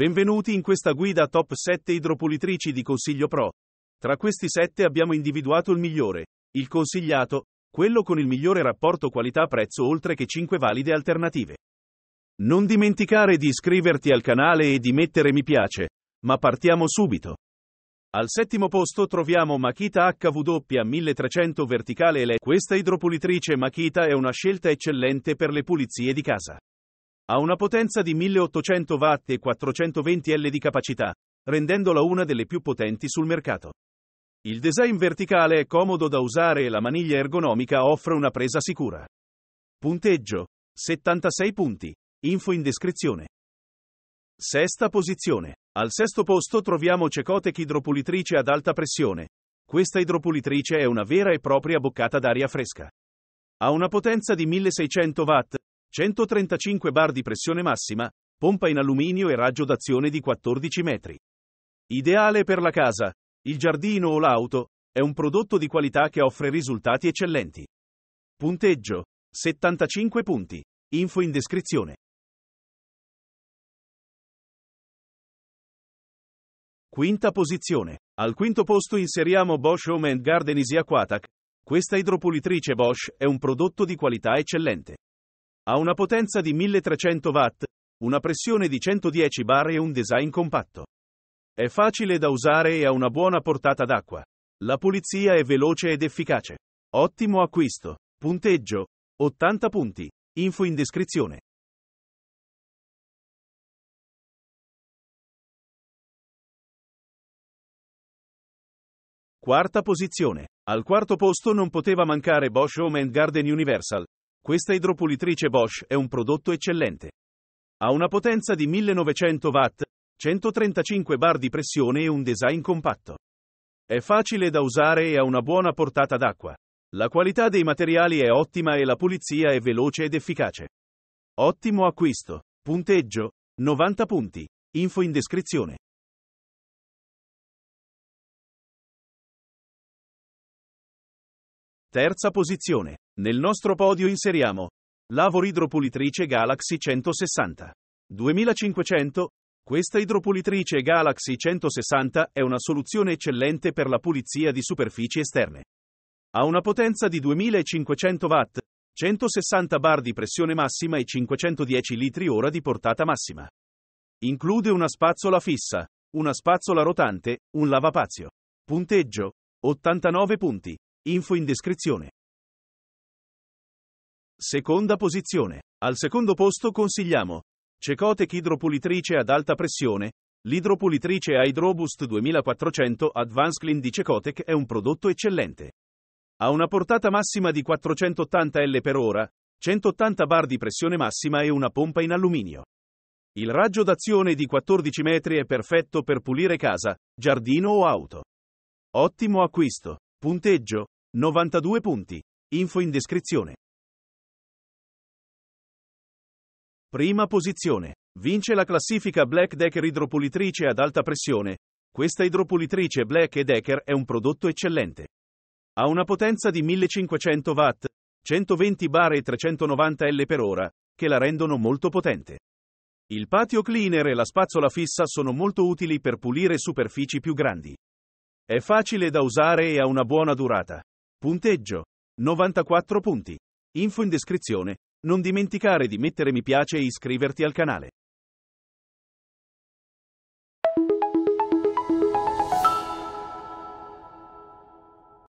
Benvenuti in questa guida top 7 idropulitrici di Consiglio Pro. Tra questi 7 abbiamo individuato il migliore, il consigliato, quello con il migliore rapporto qualità-prezzo oltre che 5 valide alternative. Non dimenticare di iscriverti al canale e di mettere mi piace, ma partiamo subito. Al settimo posto troviamo Makita HW 1300 verticale LE. Questa idropulitrice Makita è una scelta eccellente per le pulizie di casa. Ha una potenza di 1800 watt e 420 L di capacità, rendendola una delle più potenti sul mercato. Il design verticale è comodo da usare e la maniglia ergonomica offre una presa sicura. Punteggio 76 punti. Info in descrizione. Sesta posizione. Al sesto posto troviamo Cecotec idropulitrice ad alta pressione. Questa idropulitrice è una vera e propria boccata d'aria fresca. Ha una potenza di 1600 watt, 135 bar di pressione massima, pompa in alluminio e raggio d'azione di 14 metri. Ideale per la casa, il giardino o l'auto, è un prodotto di qualità che offre risultati eccellenti. Punteggio 75 punti. Info in descrizione. Quinta posizione. Al quinto posto inseriamo Bosch Home Garden Easy Aquatac. Questa idropulitrice Bosch è un prodotto di qualità eccellente. Ha una potenza di 1300 watt, una pressione di 110 bar e un design compatto. È facile da usare e ha una buona portata d'acqua. La pulizia è veloce ed efficace. Ottimo acquisto. Punteggio 80 punti. Info in descrizione. Quarta posizione. Al quarto posto non poteva mancare Bosch Home Garden Universal. Questa idropulitrice Bosch è un prodotto eccellente. Ha una potenza di 1900 watt, 135 bar di pressione e un design compatto. È facile da usare e ha una buona portata d'acqua. La qualità dei materiali è ottima e la pulizia è veloce ed efficace. Ottimo acquisto. Punteggio 90 punti. Info in descrizione. Terza posizione. Nel nostro podio inseriamo Lavor idropulitrice Galaxy 160. 2500. Questa idropulitrice Galaxy 160 è una soluzione eccellente per la pulizia di superfici esterne. Ha una potenza di 2500 watt, 160 bar di pressione massima e 510 litri ora di portata massima. Include una spazzola fissa, una spazzola rotante, un lavapazio. Punteggio 89 punti. Info in descrizione. Seconda posizione. Al secondo posto consigliamo Cecotec idropulitrice ad alta pressione. L'idropulitrice Hydroboost 2400 Advanced Clean di Cecotec è un prodotto eccellente. Ha una portata massima di 480 L per ora, 180 bar di pressione massima e una pompa in alluminio. Il raggio d'azione di 14 metri è perfetto per pulire casa, giardino o auto. Ottimo acquisto. Punteggio 92 punti. Info in descrizione. Prima posizione. Vince la classifica Black Decker idropulitrice ad alta pressione. Questa idropulitrice Black Decker è un prodotto eccellente. Ha una potenza di 1500 watt, 120 bar e 390 L per ora, che la rendono molto potente. Il patio cleaner e la spazzola fissa sono molto utili per pulire superfici più grandi. È facile da usare e ha una buona durata. Punteggio 94 punti. Info in descrizione. Non dimenticare di mettere mi piace e iscriverti al canale.